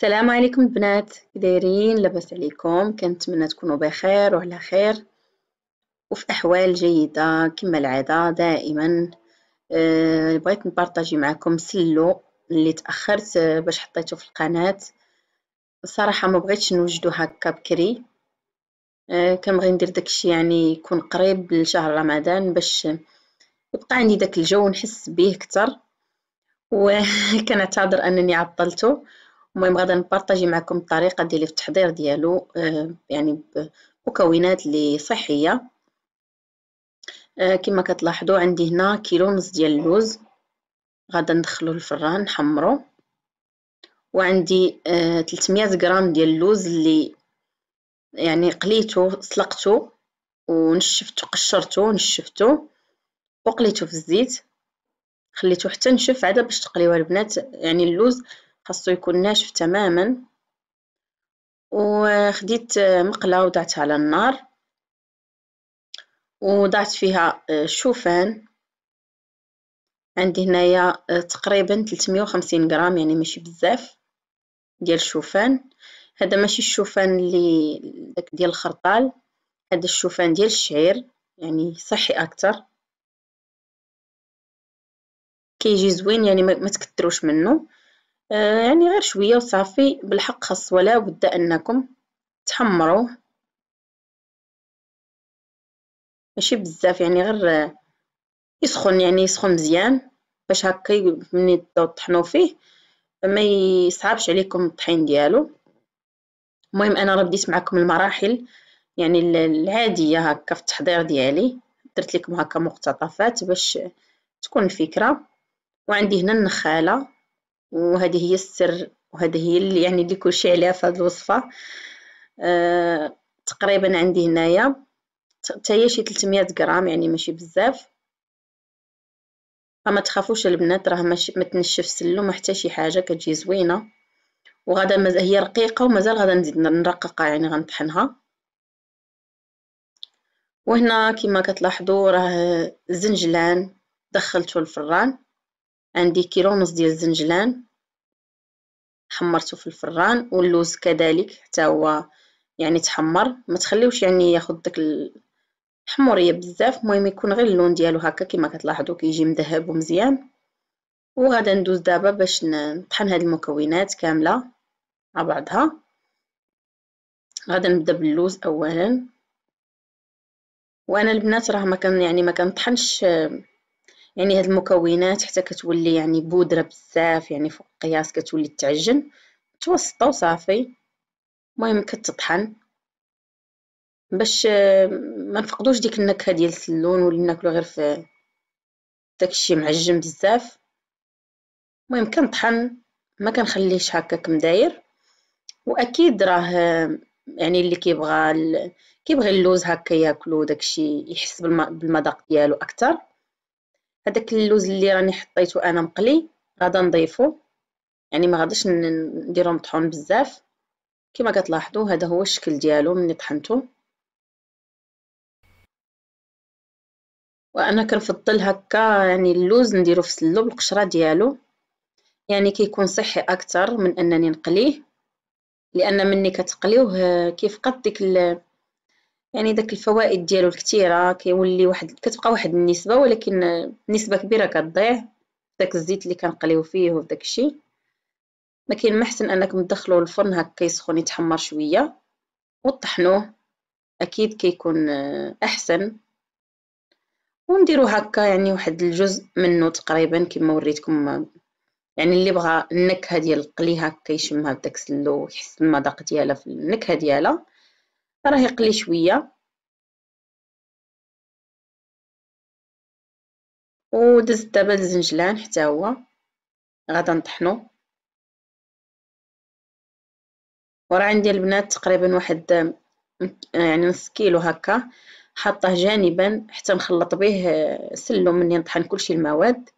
السلام عليكم البنات. دايرين لاباس عليكم. كنتمنى تكونوا بخير وعلى خير وفي أحوال جيدة كما العادة دائما. أه بغيت نبارطاجي معكم سلو اللي تأخرت باش حطيته في القناة. الصراحه ما بغيتش نوجدو هكا بكري. أه كنبغي ندير داكشي يعني يكون قريب لشهر رمضان باش يبقى عندي داك الجو نحس به أكثر. وكنعتذر أنني عطلته المهم غادا نبارطاجي معكم الطريقة ديالي في التحضير ديالو آه، يعني بمكونات اللي صحية. آه، كما كتلاحظوا عندي هنا كيلو ونص ديال اللوز غادا ندخلو الفران نحمرو. وعندي 300 آه، غرام ديال اللوز اللي يعني قليته سلقته ونشفته قشرته نشفته وقليته في الزيت. خليته حتى نشف عاد باش تقليوه البنات يعني اللوز خاصو يكون ناشف تماما. وخديت مقلة وضعتها على النار. وضعت فيها الشوفان عندي هنايا تقريبا 350 غرام يعني ماشي بزاف ديال الشوفان. هذا ماشي الشوفان اللي ديال الخرطال هذا الشوفان ديال الشعير يعني صحي أكثر كيجي زوين يعني ما تكثروش منه. آه، يعني غير شوية وصافي. بالحق خاص ولا بد أنكم تحمروه ماشي بزاف يعني غير يسخن يعني يسخن مزيان. باش هكا ملي طحنو فيه ما يصعبش عليكم الطحين ديالو. المهم أنا راه بديت معكم المراحل يعني العادية هكا في التحضير ديالي. درت لكم هكا مقتطفات باش تكون الفكرة. وعندي هنا النخالة. وهذه هي السر وهذه هي اللي يعني اللي كلشي عليها في هذه الوصفة. أه تقريبا عندي هنايا. حتى هي شي 300 غرام يعني ماشي بزاف. فما تخافوش البنات راه ما تنشف سلو ما حتى شي حاجة كتجي زوينة. وغادا مازال هي رقيقة ومازال غادا نزيد نرققها يعني غنطحنها. وهنا كما كتلاحظوا راه الزنجلان دخلته الفران. عندي كيلو ونص ديال الزنجلان حمرته في الفران واللوز كذلك حتى هو يعني تحمر. ما تخليوش يعني ياخذ داك الحموريه بزاف المهم يكون غير اللون ديالو هكا كما كتلاحظوا كيجي مذهب ومزيان. وغادا ندوز دابا باش نطحن هاد المكونات كاملة مع بعضها. غادا نبدأ باللوز اولا. وأنا البنات راه ما كان يعني ما كنطحنش يعني هاد المكونات حتى كتولي يعني بودرة بزاف يعني فوق القياس كتولي تعجن متوسطه وصافي. المهم كتطحن. باش ما نفقدوش ديك النكهة ديال اللون ولا ناكلو غير في داكشي معجن بزاف. المهم كنطحن. ما كنخليش هكاك مداير وأكيد راه يعني اللي كيبغى كيبغي اللوز هكا ياكلو داكشي يحس بالمذاق ديالو أكثر هذاك اللوز اللي راني حطيته أنا مقلي غادا نضيفو. يعني ما غاديش نديرو مطحون بزاف. كما كتلاحظوا هذا هو الشكل ديالو ملي طحنته وأنا كنفضل هكا يعني اللوز نديرو في سلو بالقشرة ديالو. يعني كيكون صحي أكثر من أنني نقليه. لأن مني كتقليوه كيفقد ديك يعني داك الفوائد ديالو الكثيرة كيولي واحد كتبقى واحد النسبة ولكن نسبة كبيرة كتضيع داك الزيت اللي كنقليو فيه وداك الشيء ما كاين ما احسن انكم تدخلوه للفرن هكا يسخن يتحمر شوية وطحنوه. أكيد كيكون أحسن. ونديرو هكا يعني واحد الجزء منه تقريبا كما وريتكم يعني اللي بغى النكهة ديال القلي هكا يشمها بداك السلو ويحس بالمذاق ديالها في النكهة ديالها. راه يقلي شوية. ودزت دابا الزنجلان حتى هو. غادا نطحنو. وراه عندي البنات تقريبا واحد يعني نص كيلو هكا. حاطه جانبا حتى نخلط به سلو مني نطحن كلشي المواد.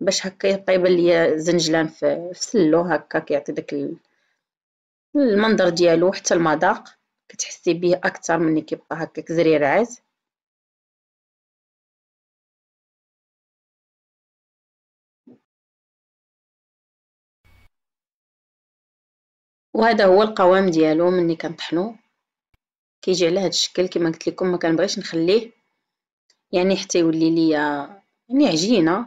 باش هكا يبان ليا الزنجلان في سلو هكا كيعطي داك المنظر ديالو حتى المذاق كتحسي به أكثر من كيبقى هكاك زريرعات وهذا هو القوام ديالو مني كنطحنو. كيجي على هذا الشكل كما قلت لكم ما كنبغيش نخليه. يعني حتى يولي ليا يعني عجينة.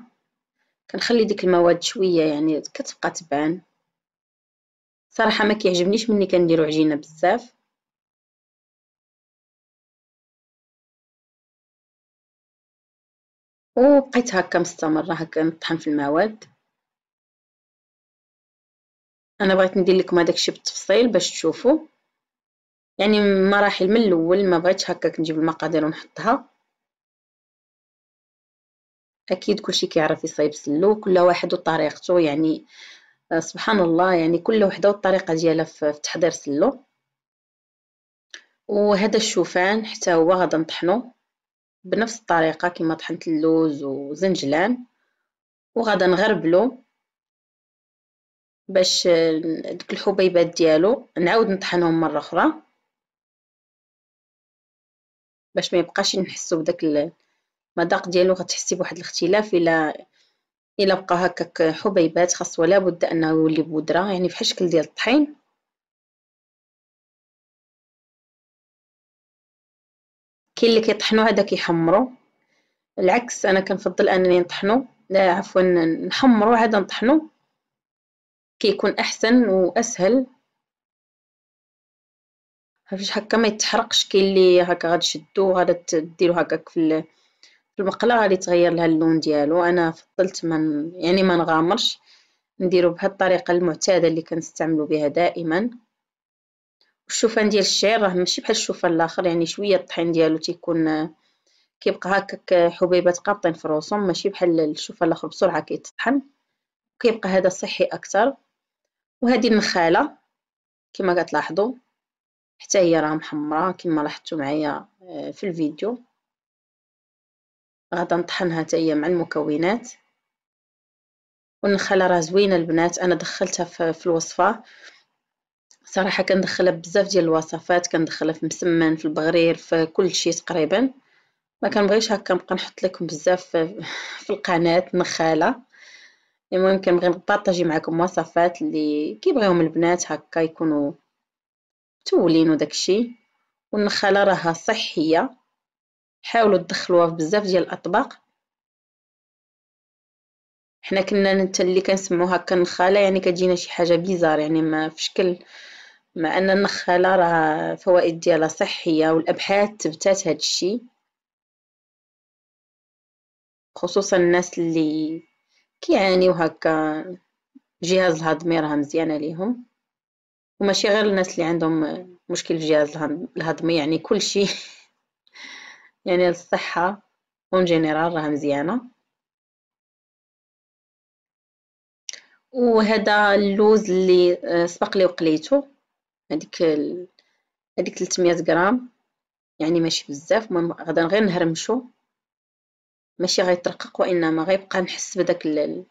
كنخلي ديك المواد شوية يعني كتبقى تبان. صراحة ما كيعجبنيش مني كنديرو عجينة بزاف. وبقيت هكا مستمرة هكا نطحن في المواد. أنا بغيت ندير لكم هذاك الشيء بالتفصيل باش تشوفوا. يعني مراحل من الأول ما بغيتش هكاك نجيب المقادير ونحطها. أكيد كلشي كيعرف يصايب سلو كل واحد وطريقته يعني سبحان الله يعني كل وحدة والطريقة ديالها في تحضير سلو. وهذا الشوفان حتى هو غادا نطحنو بنفس الطريقة كما طحنت اللوز وزنجلان. وغادا نغربلو باش ديك الحبيبات ديالو نعاود نطحنهم مرة أخرى. باش ما يبقاش نحسو بداك المذاق ديالو غتحسي بواحد الاختلاف الا إلا بقى هكاك حبيبات خاص ولا بد انه يولي بودرة. يعني بحال الشكل ديال الطحين. كاين اللي كيطحنوا هذا كيحمروا. العكس أنا كنفضل أنني نطحنو. لا عفوا نحمرو هذا نطحنو. كيكون أحسن وأسهل. فاش هكا ما يتحرقش. كاين اللي هكا غتشدو غادا ديرو هكاك في المقله غادي تغير لها اللون ديالو. أنا فضلت من يعني ما نغامرش. نديرو بهاد الطريقة المعتادة اللي كنستعملو بها دائما. الشوفان ديال الشعير راه ماشي بحال الشوفان الآخر يعني شوية الطحين ديالو تيكون كيبقى هكاك حبيبات قابطين في روسهم ماشي بحال الشوفان الآخر بسرعة كيتطحن. كيبقى هذا صحي أكثر. وهذه النخالة كما كتلاحظوا حتى هي راه محمرة كما لاحظتوا معايا آه، في الفيديو. غادا نطحنها حتى هي مع المكونات. والنخاله راه زوينة البنات أنا دخلتها في الوصفة. صراحة كندخلها بزاف ديال الوصفات كندخلها في مسمن في البغرير في كل شيء تقريبا. ما كنبغيش هكا نبقى نحط لكم بزاف في القناة نخاله المهم كنبغي نبارطاجي معكم وصفات اللي كيبغيهم البنات هكا يكونوا متولين وداكشي. والنخاله راها صحية. حاولوا تدخلوها في بزاف ديال الأطباق. حنا كنا نت اللي كنسمعوا هكا النخاله يعني كتجينا شي حاجة بيزار يعني ما في شكل مع أن النخالة راه فوائد ديالها صحية والأبحاث تثبتات هذا الشيء خصوصا الناس اللي كيعانيو هكا الجهاز الهضمي راه مزيانه ليهم وماشي غير الناس اللي عندهم مشكل في الجهاز الهضمي يعني كل شيء يعني الصحة en général راه مزيانة. وهذا اللوز اللي آه، سبق لي وقليته. هذيك هذيك 300 غرام. يعني ماشي بزاف. المهم غدا غير نهرمشو. ماشي غيترقق وإنما غيبقى نحس بداك ال...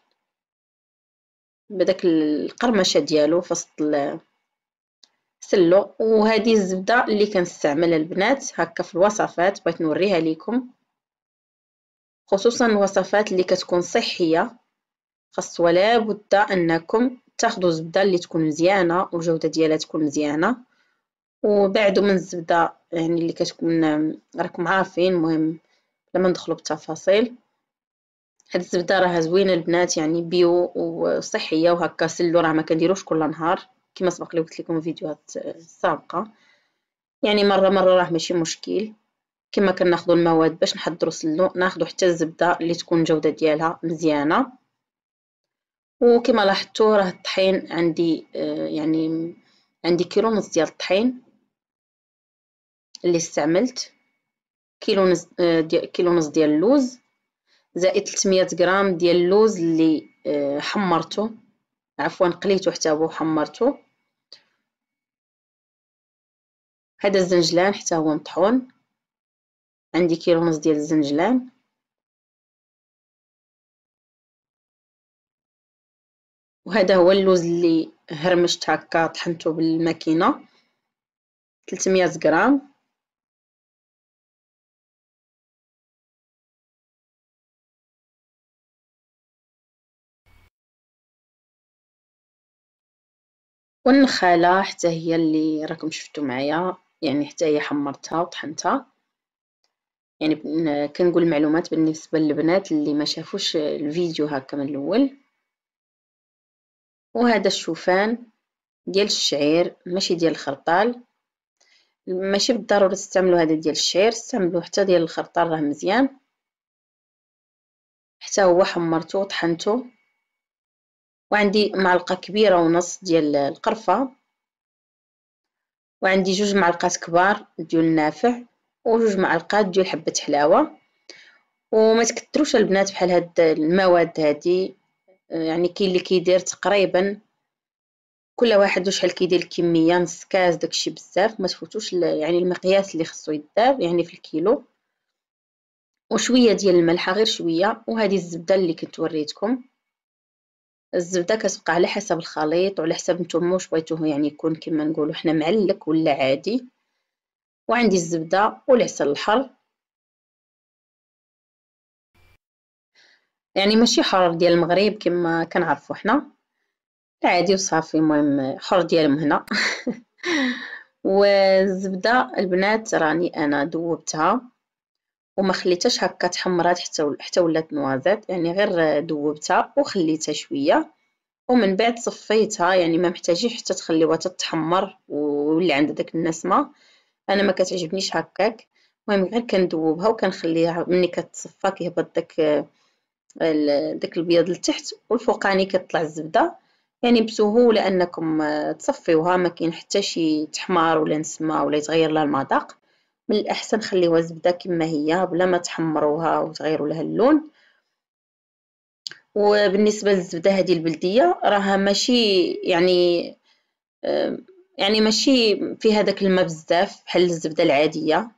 بداك القرمشة ديالو في وسط سلو. وهذه الزبدة اللي كنستعملها البنات هكا في الوصفات بغيت نوريها لكم خصوصا الوصفات اللي كتكون صحية. خاص ولا بد أنكم تاخذوا زبدة اللي تكون مزيانة والجودة ديالها تكون مزيانة. وبعدوا من الزبدة يعني اللي كتكون راكم عارفين المهم لما ندخلوا بالتفاصيل. هاد الزبدة راها زوينة البنات يعني بيو وصحية وهكا سلو راه ما كنديروش كل نهار. كما سبق لي قلت لكم فيديوهات سابقة. يعني مرة مرة راه ماشي مشكل. كما كناخذوا المواد باش نحضروا سلو ناخذوا حتى الزبدة اللي تكون الجودة ديالها مزيانة. وكما لاحظتوا راه الطحين عندي آه، يعني عندي كيلو ونص ديال الطحين اللي استعملت. كيلو نص آه، كيلو ونص ديال اللوز. زائد 300 غرام ديال اللوز اللي آه، حمرته. عفوا قليته حتى هو وحمرته هذا الزنجلان حتى هو مطحون. عندي كيلو ونص ديال الزنجلان. وهذا هو اللوز اللي هرمشت هكا طحنته بالماكينة. 300 غرام. والنخالة حتى هي اللي راكم شفتوا معايا. يعني حتى هي حمرتها وطحنتها. يعني كنقول معلومات بالنسبة للبنات اللي ما شافوش الفيديو هكا من الأول. وهذا الشوفان ديال الشعير ماشي ديال الخرطال. ماشي بالضرورة تستعملوا هذا ديال الشعير استعملوا حتى ديال الخرطال راه مزيان. حتى هو حمرته وطحنته وعندي معلقة كبيرة ونص ديال القرفة. وعندي جوج معلقات كبار ديال النافع وجوج معلقات ديال حبة حلاوة. وما تكثروش البنات بحال هاد المواد هادي. يعني كاين اللي كيدير تقريبا كل واحد وشحال كيدير الكمية نص كاس داكشي بزاف. ما تفوتوش يعني المقياس اللي خصو يدار يعني في الكيلو. وشوية ديال الملح غير شوية. وهذه الزبدة اللي كنت وريتكم. الزبدة كتبقى على حسب الخليط وعلى حسب نتوما واش بغيتوه يعني يكون كما نقولوا حنا معلك ولا عادي. وعندي الزبدة والعسل الحر. يعني ماشي حار ديال المغرب كما كنعرفوا حنا. عادي وصافي المهم حر ديالهم هنا. والزبدة البنات راني أنا ذوبتها وما خليتهاش هكا تحمرات حتى حتى ولات نوازات يعني غير ذوبتها وخليتها شوية. ومن بعد صفيتها يعني ما محتاجين حتى تخليوها تتحمر ويولي عندها داك النسمه أنا ما كتعجبنيش هكاك. المهم غير كندوبها وكنخليها ملي كتصفى كيهبط داك داك البيض لتحت والفوقاني كتطلع الزبدة. يعني بسهولة أنكم تصفيوها ما كاين حتى شي تحمار ولا نسمة ولا يتغير لها المذاق. من الأحسن خليوها زبده كما هي بلا ما تحمروها وتغيروا لها اللون. وبالنسبة للزبدة هذه البلدية راها ماشي يعني يعني ماشي فيها داك الماء بزاف بحال الزبدة العادية.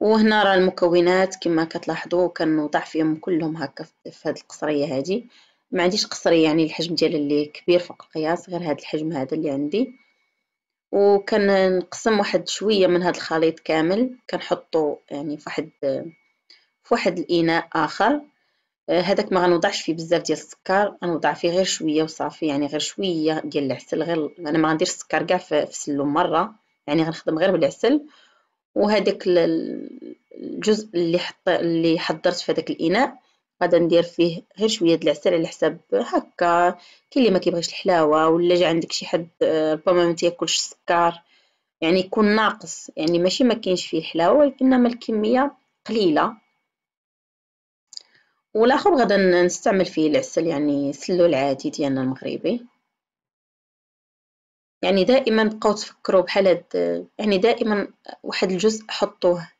وهنا راه المكونات كما كتلاحظوا كنوضع فيهم كلهم هكا في هذه القصرية هذه. ما عنديش قصرية يعني الحجم ديالها اللي كبير فوق القياس غير هذا الحجم هذا اللي عندي. وكنقسم واحد شوية من هذا الخليط كامل كنحطو يعني في واحد في واحد الإناء آخر. هذاك ما غنوضعش فيه بزاف ديال السكر غنوضع فيه غير شوية وصافي يعني غير شوية ديال العسل غير أنا ما غندير السكر كاع في السلوم مرة يعني غنخدم غير بالعسل. وهذاك الجزء اللي حط اللي حضرت في هذاك الإناء غادا ندير فيه غير شوية د العسل على حساب هكا كاين اللي ما كيبغيش الحلاوة ولا جا عندك شي حد ربما ما تياكلش السكر. يعني يكون ناقص يعني ماشي ما كاينش فيه الحلاوة ولكنما الكمية قليلة. والآخر غادا نستعمل فيه العسل يعني سلو العادي ديالنا المغربي. يعني دائما بقاو تفكروا بحال هاد يعني دائما واحد الجزء حطوه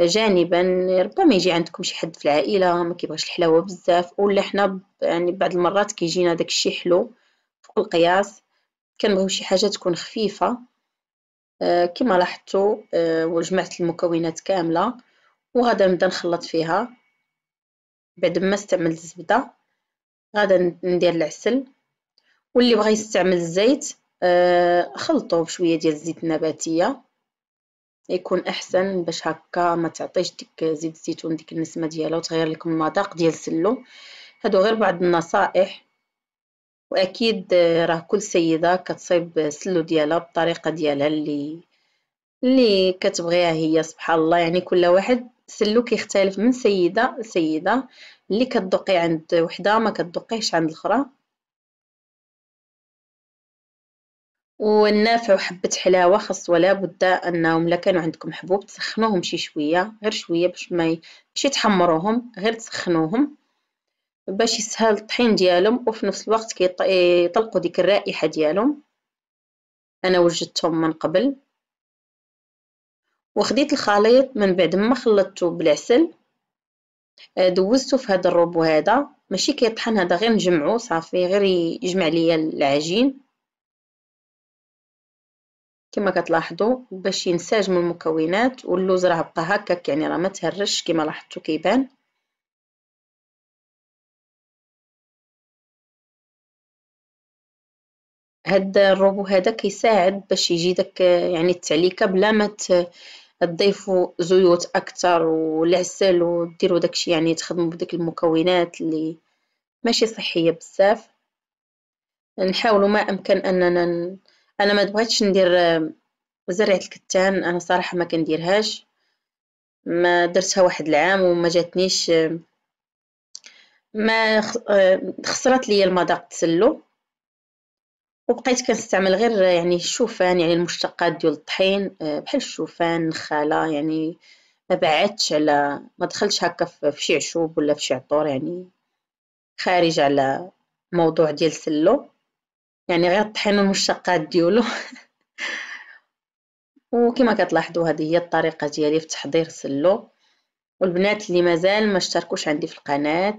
جانبا ربما يجي عندكم شي حد في العائلة ما كيبغيش الحلاوة بزاف. ولا حنا يعني بعض المرات كيجينا داك الشيء حلو فوق القياس. كنبغيو شي حاجة تكون خفيفة. آه كما لاحظتوا آه وجمعت المكونات كاملة. وغادا نبدا نخلط فيها. بعد ما استعملت الزبدة غادا ندير العسل. واللي بغى يستعمل الزيت آه خلطوه بشوية ديال الزيت النباتية. يكون أحسن باش هكا ما تعطيش ديك زيت الزيتون ديك النسمة ديالها وتغير لكم المذاق ديال السلو هادو غير بعض النصائح. وأكيد راه كل سيدة كتصيب السلو ديالها بالطريقة ديالها اللي اللي كتبغيها هي سبحان الله. يعني كل واحد سلو كيختلف من سيدة لسيدة. اللي كتذوقي عند وحدة ما كتذوقيهش عند الأخرى. والنافع وحبة حلاوة خاص ولا بد أنهم إلا كانوا عندكم حبوب تسخنوهم شي شوية غير شوية باش ما ماشي تحمروهم غير تسخنوهم باش يسهل الطحين ديالهم وفي نفس الوقت كيطلقوا ديك الرائحة ديالهم. أنا وجدتهم من قبل. وخديت الخليط من بعد ما خلطته بالعسل. دوزته في هذا الروبو هذا ماشي كيطحن هذا غير نجمعو صافي غير يجمع ليا العجين. كما كتلاحظوا باش ينسجموا المكونات واللوز راه بقى هكاك يعني راه ما تهرش كما لاحظتوا كيبان هاد الروبو هذا كيساعد باش يجي داك يعني التعليكة بلا ما تضيفوا زيوت أكثر والعسل وديروا داكشي يعني تخدموا بديك المكونات اللي ماشي صحية بزاف نحاولوا ما أمكن أننا. أنا ما بغيتش ندير زرعة الكتان أنا صراحة ما كنديرهاش. ما درتها واحد العام وما جاتنيش ما خسرت لي المذاق تسلو وبقيت كنستعمل غير يعني الشوفان يعني المشتقات ديال الطحين بحال الشوفان النخاله يعني ما بعدتش على ما دخلتش هكا في شي عشوب ولا في شي عطور يعني خارج على موضوع ديال سلو يعني غير الطحين والمشتقات ديالو. وكما كتلاحظوا هذه هي الطريقة ديالي في تحضير سلو. والبنات اللي مازال ما اشتركوش عندي في القناة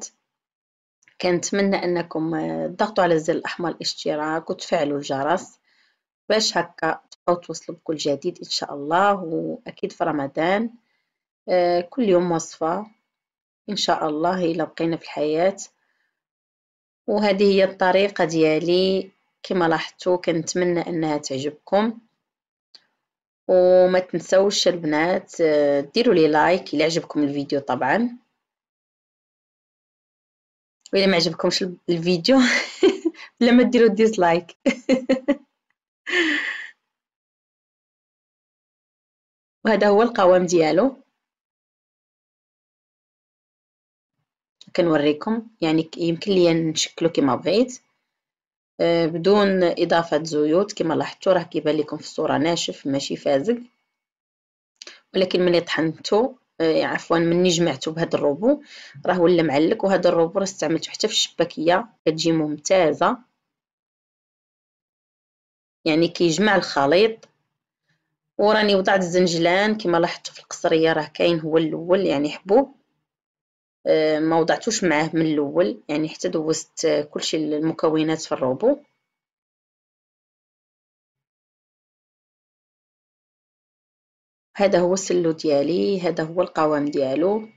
كنتمنى أنكم تضغطوا على الزر الاحمر الاشتراك وتفعلوا الجرس باش هكا تبقاو توصلوا بكل جديد إن شاء الله. وأكيد في رمضان آه، كل يوم وصفة إن شاء الله الا بقينا في الحياة. وهذه هي الطريقة ديالي كما لاحظتوا كنتمنى أنها تعجبكم. وما تنسوش البنات آه، ديروا لي like إلى عجبكم الفيديو طبعا. وإلا ما عجبكمش الفيديو بلا ما ديروا dislike وهذا هو القوام ديالو. كنوريكم يعني يمكن ليا نشكلو كما بغيت. بدون إضافة زيوت كما لاحظتوا راه كيبان لكم في الصورة ناشف ماشي فازق. ولكن ملي طحنته آه، عفوا مني جمعته بهذا الروبو راه ولا معلك وهذا الروبو راه استعملته حتى في الشباكية. كتجي ممتازة. يعني كيجمع الخليط. وراني وضعت الزنجلان كما لاحظتوا في القصرية راه كاين هو الأول يعني حبوب آه، ما وضعتوش معاه من الأول يعني حتى دوزت كلشي المكونات في الروبو. هذا هو السلو ديالي هذا هو القوام ديالو.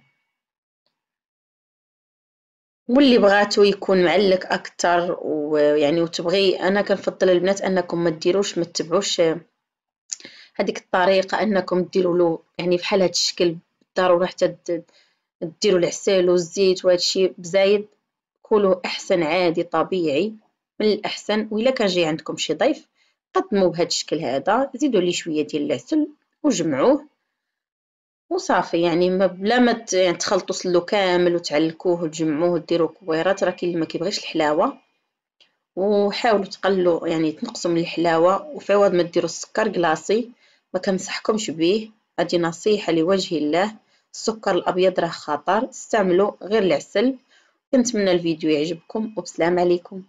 واللي بغاتو يكون معلك أكثر ويعني وتبغي أنا كنفضل البنات أنكم ما ديروش ما تتبعوش هذيك الطريقة أنكم ديروا له يعني بحال هذا الشكل ضروري حتى ديروا العسل والزيت وهذا الشيء بزايد كلوا أحسن عادي طبيعي من الاحسن وإلا كان جاي عندكم شي ضيف قدموا بهذا الشكل هذا زيدوا ليه شوية ديال العسل وجمعوه. وصافي يعني ما بلا ما يعني تخلطوا سلو كامل وتعلكوه وتجمعوه وديروا كويرات. راه كاين اللي ما كيبغيش الحلاوة. وحاولوا تقلوا يعني تنقصوا من الحلاوة. وفي عوض ما ديروا السكر كلاصي ما كنصحكمش به هذه نصيحة لوجه الله. السكر الأبيض راه خطر استعملوا غير العسل. كنتمنى الفيديو يعجبكم وبسلام عليكم.